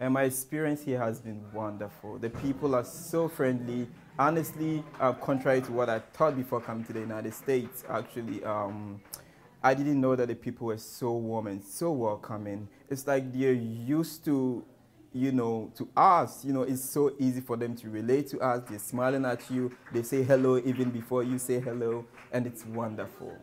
And my experience here has been wonderful. The people are so friendly. Honestly, uh, contrary to what I thought before coming to the United States, actually, um, I didn't know that the people were so warm and so welcoming. It's like they're used to, you know, to us. You know, it's so easy for them to relate to us. They're smiling at you. They say hello even before you say hello, and it's wonderful.